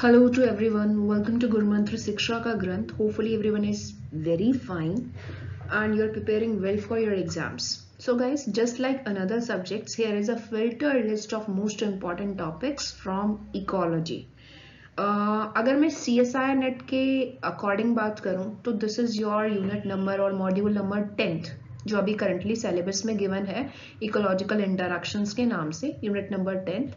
Hello to everyone welcome to Guru Mantra शिक्षा का ग्रंथ hopefully everyone is very fine and you are preparing well for your exams so guys just like another subjects here is a filter list of most important topics from ecology अगर मैं C S I NET के according बात करूँ तो this is your unit number और module number tenth जो अभी currently syllabus में गिवन है इकोलॉजिकल इंटरक्शंस के नाम से unit number tenth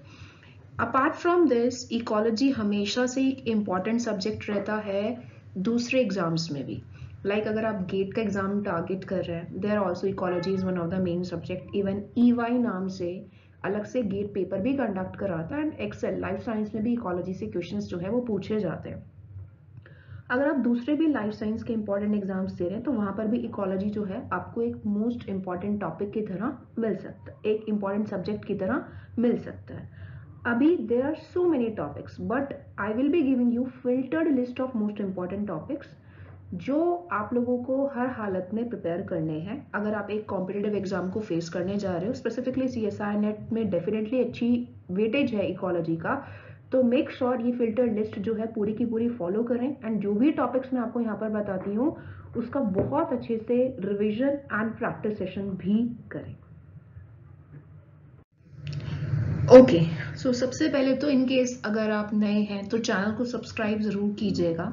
apart from this ecology हमेशा से एक इंपॉर्टेंट सब्जेक्ट रहता है दूसरे एग्ज़ाम्स में भी। लाइक like अगर आप गेट का एग्ज़ाम टारगेट कर रहे हैं there also ecology is one of the main subject even E Y नाम से अलग से गेट पेपर भी कंडक्ट कराता है एंड एक्सेल लाइफ साइंस में भी इकोलॉजी से क्वेश्चंस जो है वो पूछे जाते हैं। अगर आप दूसरे भी लाइफ साइंस के इंपॉर्टेंट एग्ज़ाम्स दे रहे हैं तो वहाँ पर भी इकोलॉजी जो है आपको एक मोस्ट इंपॉर्टेंट टॉपिक की तरह मिल सकता है, एक इंपॉर्टेंट सब्जेक्ट की तरह मिल सकता है। अभी there are so many topics but I will be giving you filtered list of most important topics जो आप लोगों को हर हालत में प्रिपेयर करने हैं। अगर आप एक कॉम्पिटेटिव एग्ज़ाम को फेस करने जा रहे हो specifically C S I NET में डेफिनेटली अच्छी वेटेज है इकोलॉजी का तो मेक श्योर sure ये फ़िल्टर लिस्ट जो है पूरी की पूरी फॉलो करें। एंड जो भी टॉपिक्स मैं आपको यहाँ पर बताती हूँ, उसका बहुत अच्छे से रिविजन एंड प्रैक्टिस सेशन भी करें। ओके सो so, सबसे पहले तो इन केस अगर आप नए हैं तो चैनल को सब्सक्राइब ज़रूर कीजिएगा।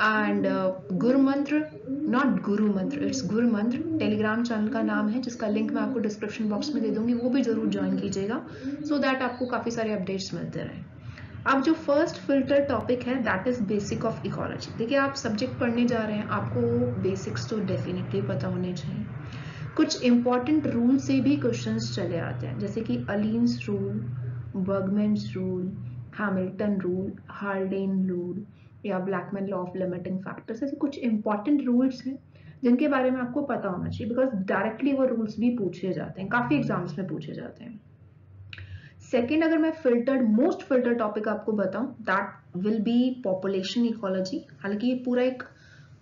एंड uh, गुरु मंत्र नॉट गुरु मंत्र इट्स गुरु मंत्र टेलीग्राम चैनल का नाम है जिसका लिंक मैं आपको डिस्क्रिप्शन बॉक्स में दे दूँगी वो भी ज़रूर ज्वाइन कीजिएगा सो so दैट आपको काफ़ी सारे अपडेट्स मिलते रहे। अब जो फ़र्स्ट फ़िल्टर टॉपिक है that is basic of ecology देखिए आप सब्जेक्ट पढ़ने जा रहे हैं आपको बेसिक्स तो डेफिनेटली पता होने चाहिए। कुछ इंपॉर्टेंट रूल से भी क्वेश्चंस चले आते हैं जैसे कि Allen's rule Bergmann's rule Hamilton rule Harden rule या Blackman law of limiting factors ऐसे कुछ इंपॉर्टेंट रूल्स हैं, जिनके बारे में आपको पता होना चाहिए बिकॉज़ डायरेक्टली वो रूल्स भी पूछे जाते हैं, काफ़ी एग्ज़ाम्स में पूछे जाते हैं। सेकेंड अगर मैं फिल्टर्ड मोस्ट फ़िल्टर टॉपिक आपको बताऊँ that will be population ecology हालाँकि ये पूरा एक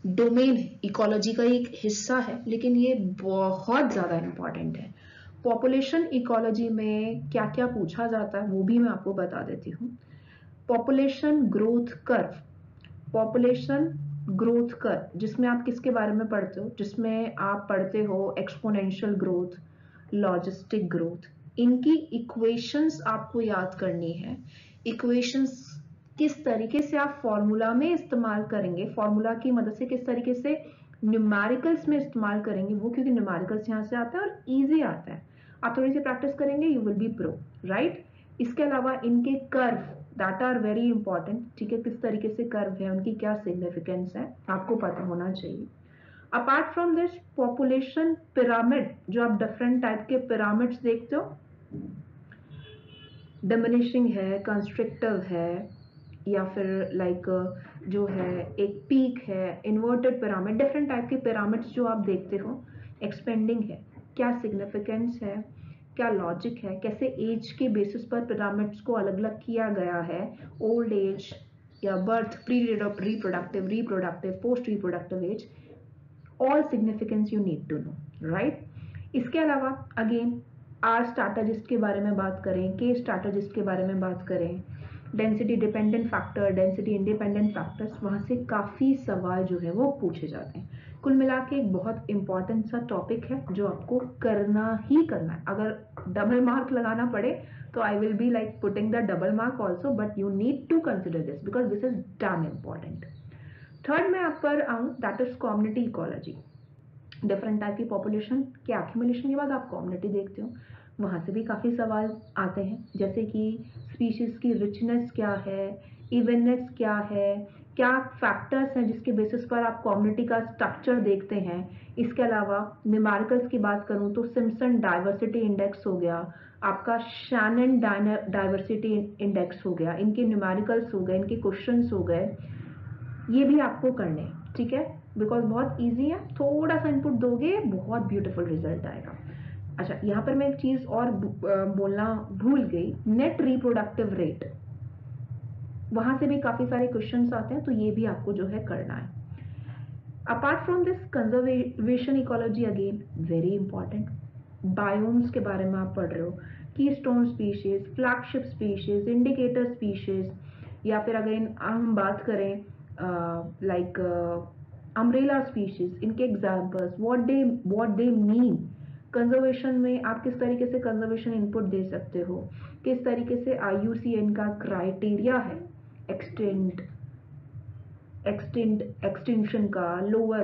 डोमेन है इकोलॉजी का एक हिस्सा है, लेकिन ये बहुत ज़्यादा इंपॉर्टेंट है। पॉपुलेशन इकोलॉजी में क्या क्या पूछा जाता है, वो भी मैं आपको बता देती हूँ। Population growth curve population growth curve जिसमें आप किसके बारे में पढ़ते हो? जिसमें आप पढ़ते हो एक्सपोनेंशियल ग्रोथ लॉजिस्टिक ग्रोथ इनकी इक्वेशंस आपको याद करनी है। इक्वेशंस किस तरीके से आप फॉर्मूला में इस्तेमाल करेंगे? फॉर्मूला की मदद से किस तरीके से न्यूमेरिकल्स में इस्तेमाल करेंगे? वो क्योंकि न्यूमेरिकल्स यहाँ से आता है और इजी आता है। आप थोड़ी सी प्रैक्टिस करेंगे you will be pro right इसके अलावा इनके curve that are very important ठीक है? किस तरीके से कर्व है उनकी क्या सिग्निफिकेंस है आपको पता होना चाहिए। Apart from this population pyramid जो आप डिफरेंट टाइप के पिरामिड्स देखते हो डिमिनिशिंग है कंस्ट्रक्टिव है या फिर लाइक like, जो है एक पीक है इन्वर्टेड पिरामिड डिफरेंट टाइप के पिरामिड्स जो आप देखते हो एक्सपेंडिंग है। क्या सिग्निफिकेंस है, क्या लॉजिक है, कैसे एज के बेसिस पर पिरामिड्स को अलग अलग किया गया है ओल्ड एज या birth pre reproductive reproductive post reproductive age all significance you need to know right इसके अलावा अगेन आर स्ट्रैटेजिस्ट के बारे में बात करें के स्ट्रैटेजिस्ट के बारे में बात करें density dependent factor density independent factors वहाँ से काफ़ी सवाल जो है वो पूछे जाते हैं। कुल मिला के एक बहुत इंपॉर्टेंट सा टॉपिक है, जो आपको करना ही करना है। अगर डबल मार्क लगाना पड़े तो I will be like putting the double mark also but you need to consider this because this is damn important third मैं आप पर आऊँ that is community ecology different type की पॉपुलेशन के एक्यूमुलेशन के बाद आप कॉम्युनिटी देखते हो? वहाँ से भी काफ़ी सवाल आते हैं, जैसे कि स्पीशीज़ की रिचनेस क्या है इवेननेस क्या है क्या फैक्टर्स हैं जिसके बेसिस पर आप कम्युनिटी का स्ट्रक्चर देखते हैं? इसके अलावा न्यूमेरिकल्स की बात करूँ तो सिम्सन डाइवर्सिटी इंडेक्स हो गया। आपका शैनन डाइवर्सिटी इंडेक्स हो गया। इनके न्यूमेरिकल्स हो गए, इनके क्वेश्चंस हो गए। ये भी आपको करने ठीक है? बिकॉज़ बहुत इजी है। थोड़ा सा इनपुट दोगे, बहुत ब्यूटीफुल रिज़ल्ट आएगा। अच्छा यहाँ पर मैं एक चीज़ और बोलना भूल गई। नेट रिप्रोडक्टिव रेट वहाँ से भी काफ़ी सारे क्वेश्चन आते हैं तो ये भी आपको जो है करना है। Apart from this conservation ecology again very important biomes के बारे में आप पढ़ रहे हो keystone species flagship species indicator species या फिर अगर हम बात करें लाइक अम्ब्रेला स्पीशीज इनके examples what they what they mean conservation में आप किस तरीके से कंजर्वेशन इनपुट दे सकते हो, किस तरीके से IUCN का क्राइटेरिया है extant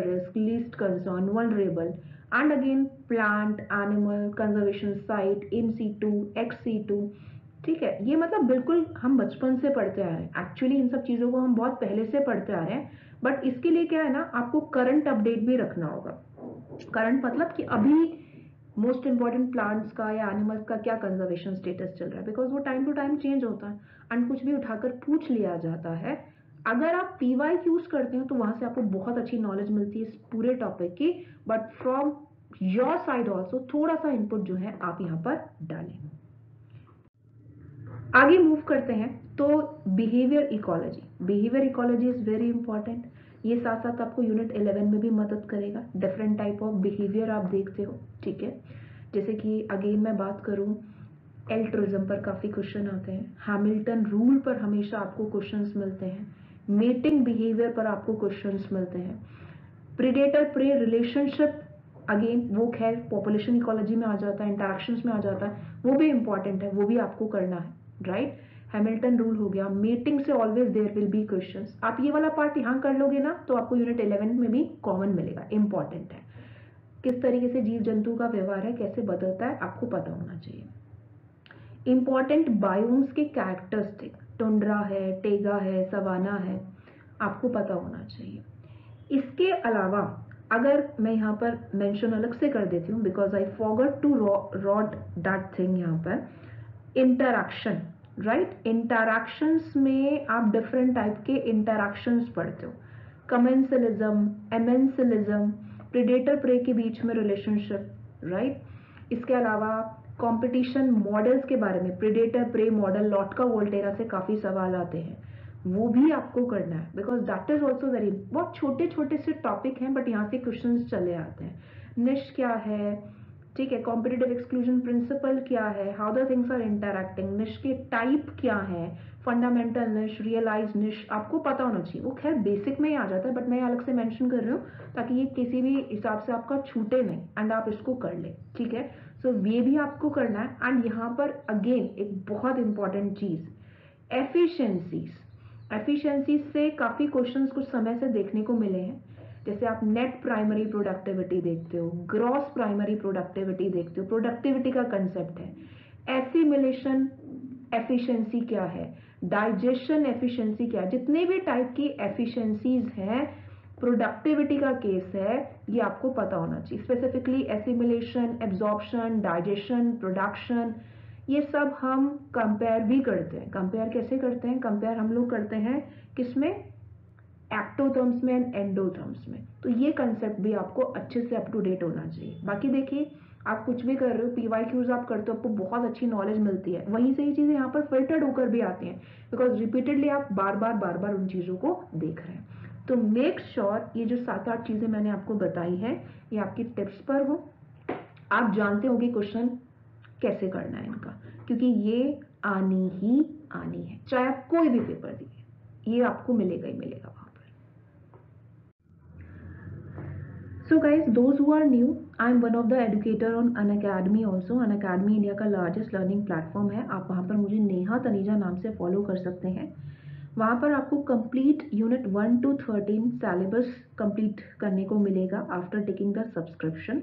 risk least concern vulnerable and again plant animal conservation site in situ ex situ ठीक है? ये मतलब बिल्कुल हम बचपन से पढ़ते आ रहे हैं। एक्चुअली इन सब चीज़ों को हम बहुत पहले से पढ़ते आ रहे हैं। बट इसके लिए क्या है ना, आपको करंट अपडेट भी रखना होगा। करंट मतलब कि अभी मोस्ट इंपॉर्टेंट प्लांट्स का या एनिमल्स का क्या कंजर्वेशन स्टेटस चल रहा है? बिकॉज़ वो टाइम टू टाइम चेंज होता है। एंड कुछ भी उठाकर पूछ लिया जाता है। अगर आप पी वाई यूज़ करते हो तो वहाँ से आपको बहुत अच्छी नॉलेज मिलती है इस पूरे टॉपिक की। But from your side also थोड़ा सा इनपुट जो है, आप यहाँ पर डालें। आगे मूव करते हैं। तो behaviour ecology behaviour ecology is very important ये साथ साथ आपको यूनिट 11 में भी मदद करेगा। डिफरेंट टाइप ऑफ़ बिहेवियर आप देखते हो, ठीक है? जैसे कि अगेन मैं बात करूँ एल्ट्रिज्म पर काफ़ी क्वेश्चन आते हैं। हैमिल्टन रूल पर हमेशा आपको क्वेश्चंस मिलते हैं। मेटिंग बिहेवियर पर आपको क्वेश्चंस मिलते हैं। प्रिडेटर प्रे रिलेशनशिप अगेन वो खैर पॉपुलेशन इकोलॉजी में आ जाता है इंटरेक्शन में आ जाता है, वो भी इंपॉर्टेंट है, वो भी आपको करना है राइट हैमिल्टन रूल हो गया। मीटिंग से always there will be question आप ये वाला पार्ट यहाँ कर लोगे ना तो आपको यूनिट इलेवन में भी कॉमन मिलेगा। इंपॉर्टेंट है। किस तरीके से जीव जंतु का व्यवहार है, कैसे बदलता है, आपको पता होना चाहिए। इंपॉर्टेंट बायोम्स के कैरेक्टरिस्टिक टुंड्रा है टेगा है सवाना है। आपको पता होना चाहिए। इसके अलावा, अगर मैं यहाँ पर मेंशन अलग से कर देती हूँ because I forgot to rod that thing यहाँ पर। Interaction right right? इंटरक्शंस में आप डिफरेंट टाइप के इंटरक्शंस पढ़ते हो कमेंसलिज्म एमेंसलिज्म प्रिडेटर प्रे के बीच में रिलेशनशिप राइट right? इसके अलावा कंपटीशन मॉडल्स के बारे में predator prey model Lotka Volterra से काफ़ी सवाल आते हैं वो भी आपको करना है because that is also very बहुत छोटे छोटे से टॉपिक हैं बट यहाँ से क्वेश्चन चले आते हैं निश क्या है ठीक है कॉम्पिटेटिव एक्सक्लूजन प्रिंसिपल क्या है? How the things are interacting niche के टाइप क्या है? फंडामेंटल निश रियलाइज़ निश आपको पता होना चाहिए। वो खैर बेसिक में ही आ जाता है बट मैं अलग से मेंशन कर रही हूँ ताकि ये किसी भी हिसाब से आपका छूटे नहीं एंड आप इसको कर ले ठीक है? सो so, ये भी आपको करना है एंड यहाँ पर अगेन एक बहुत इंपॉर्टेंट चीज़ एफिशिएंसीज एफिशिएंसीज से काफ़ी क्वेश्चंस कुछ समय से देखने को मिले हैं। जैसे आप नेट प्राइमरी प्रोडक्टिविटी देखते हो ग्रॉस प्राइमरी प्रोडक्टिविटी देखते हो प्रोडक्टिविटी का कंसेप्ट है। एसिमिलेशन एफिशिएंसी क्या है? डाइजेशन एफिशिएंसी क्या है? जितने भी टाइप की एफिशिएंसीज हैं प्रोडक्टिविटी का केस है, ये आपको पता होना चाहिए। Specifically assimilation absorption digestion production ये सब हम कंपेयर भी करते हैं। कंपेयर कैसे करते हैं? कंपेयर हम लोग करते हैं किसमें? एक्टोथर्म्स में एंड एंडोथर्म्स में। तो ये कंसेप्ट भी आपको अच्छे से अप टू डेट होना चाहिए। बाकी देखिए, आप कुछ भी कर रहे हो पी वाई क्यूज आप करते हो, आपको बहुत अच्छी नॉलेज मिलती है। वहीं से ये चीज़ें यहाँ पर फिल्टर्ड होकर भी आती हैं बिकॉज़ रिपीटेडली आप बार बार बार बार उन चीज़ों को देख रहे हैं। तो मेक श्योर sure ये जो सात आठ चीज़ें मैंने आपको बताई है, ये आपकी टिप्स पर हो। आप जानते हो कि क्वेश्चन कैसे करना है इनका, क्योंकि ये आनी ही आनी है। चाहे आप कोई भी पेपर दिए, ये आपको मिलेगा ही मिलेगा। So guys, those who are new, I am one of the educator on Unacademy also. Unacademy India का लार्जेस्ट लर्निंग प्लेटफॉर्म है। आप वहाँ पर मुझे नेहा तनीजा नाम से फॉलो कर सकते हैं। वहाँ पर आपको complete unit one two thirteen syllabus complete करने को मिलेगा after taking the subscription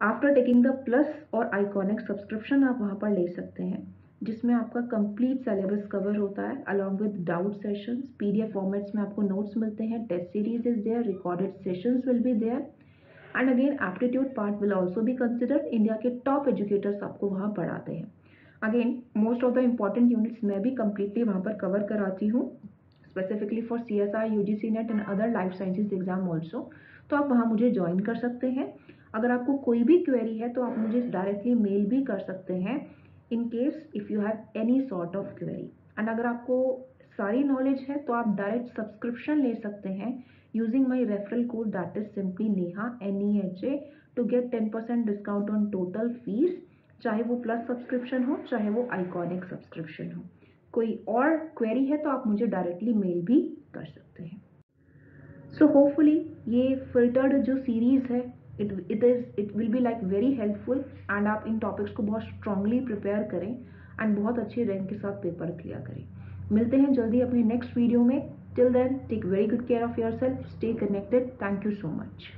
after taking the plus और आइकॉनिक सब्सक्रिप्शन आप वहाँ पर ले सकते हैं। जिसमें आपका कंप्लीट सिलेबस कवर होता है along with doubt sessions PDF formats में आपको नोट्स मिलते हैं test series is there recorded sessions will be there and again aptitude part will also be considered India के टॉप एजुकेटर्स आपको वहाँ पढ़ाते हैं। Again most of the important units मैं भी कम्प्लीटली वहाँ पर कवर कराती हूँ specifically for C S I U G C NET and other life sciences exam also तो आप वहाँ मुझे ज्वाइन कर सकते हैं। अगर आपको कोई भी क्वेरी है तो आप मुझे डायरेक्टली मेल भी कर सकते हैं। In case if you have any sort of query and अगर आपको सारी नॉलेज है तो आप डायरेक्ट सब्सक्रिप्शन ले सकते हैं using my referral code that is simply Neha N E H A to get ten percent discount on total fees चाहे वो प्लस सब्सक्रिप्शन हो, चाहे वो आइकॉनिक सब्सक्रिप्शन हो। कोई और क्वेरी है तो आप मुझे डायरेक्टली मेल भी कर सकते हैं। सो so होपफुली ये फिल्टर्ड जो सीरीज़ है it it is it will be like very helpful and आप इन टॉपिक्स को बहुत स्ट्रांगली प्रिपेयर करें एंड बहुत अच्छे रैंक के साथ पेपर क्लियर करें। मिलते हैं जल्दी अपने नेक्स्ट वीडियो में। Till then take very good care of yourself stay connected thank you so much